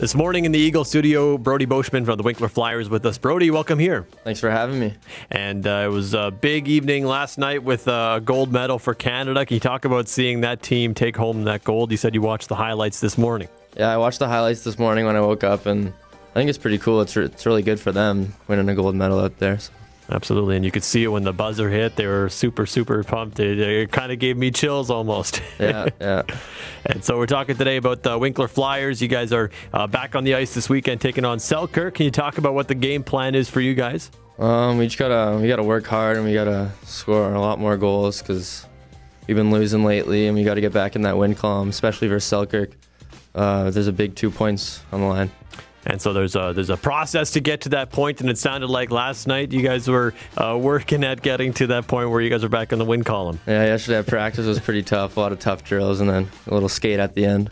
This morning in the Eagle studio, Brody Beauchemin from the Winkler Flyers with us. Brody, welcome here. Thanks for having me. And uh, it was a big evening last night with a gold medal for Canada. Can you talk about seeing that team take home that gold? You said you watched the highlights this morning. Yeah, I watched the highlights this morning when I woke up, and I think it's pretty cool. It's, re- it's really good for them winning a gold medal out there. So. Absolutely, and you could see it when the buzzer hit. They were super, super pumped. It, it kind of gave me chills almost. Yeah, yeah. and so we're talking today about the Winkler Flyers. You guys are uh, back on the ice this weekend, taking on Selkirk. Can you talk about what the game plan is for you guys? Um, we just gotta we gotta work hard and we gotta score a lot more goals because we've been losing lately, and we gotta get back in that win column, especially versus Selkirk. Uh, there's a big two points on the line. And so there's a there's a process to get to that point, and it sounded like last night you guys were uh, working at getting to that point where you guys are back in the win column. Yeah, yesterday at practice was pretty tough. A lot of tough drills, and then a little skate at the end.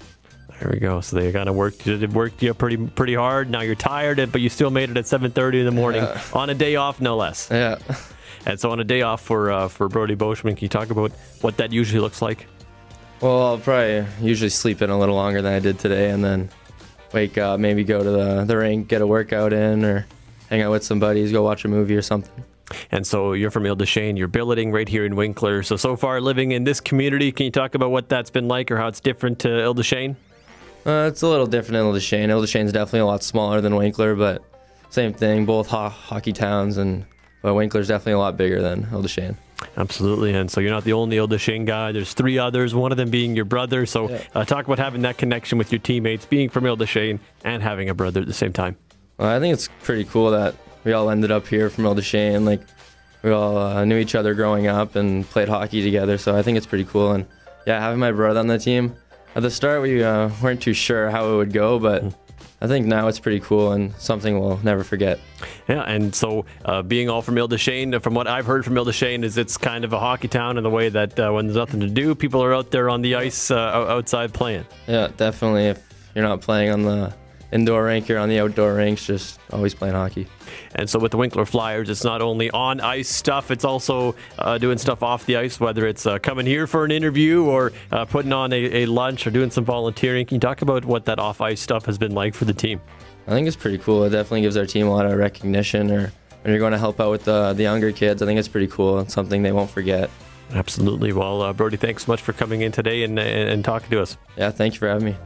There we go. So they kind of worked worked you pretty pretty hard. Now you're tired, but you still made it at 7:30 in the morning Yeah. on a day off, no less. Yeah. And so on a day off for uh, for Brody Beauchemin, can you talk about what that usually looks like? Well, I'll probably usually sleep in a little longer than I did today, and then wake up, maybe go to the, the rink, get a workout in, or hang out with some buddies, go watch a movie or something. And so you're from Ile de you're billeting right here in Winkler. So so far living in this community, can you talk about what that's been like or how it's different to Ile de? Uh, it's a little different in Ile des Chênes. Ile de definitely a lot smaller than Winkler, but same thing, both ho- hockey towns, and but Winkler's definitely a lot bigger than Ile de. Absolutely, and so you're not the only de guy. There's three others, one of them being your brother. So Yeah. uh, talk about having that connection with your teammates, being from de and having a brother at the same time. Well, I think it's pretty cool that we all ended up here from de Like, we all uh, knew each other growing up and played hockey together, so I think it's pretty cool. And yeah, having my brother on the team. At the start, we uh, weren't too sure how it would go, but I think now it's pretty cool and something we'll never forget. Yeah, and so uh, being all from de from what I've heard from de is it's kind of a hockey town in the way that uh, when there's nothing to do, people are out there on the ice uh, outside playing. Yeah, definitely. If you're not playing on the indoor rink, you're on the outdoor rinks, just always playing hockey. And so with the Winkler Flyers, it's not only on ice stuff, it's also uh, doing stuff off the ice, whether it's uh, coming here for an interview or uh, putting on a, a lunch or doing some volunteering. Can you talk about what that off ice stuff has been like for the team? I think it's pretty cool. It definitely gives our team a lot of recognition. Or when you're going to help out with the the younger kids, I think it's pretty cool. It's something they won't forget. Absolutely. Well, uh, Brody, thanks so much for coming in today and, and, and talking to us. Yeah, thank you for having me.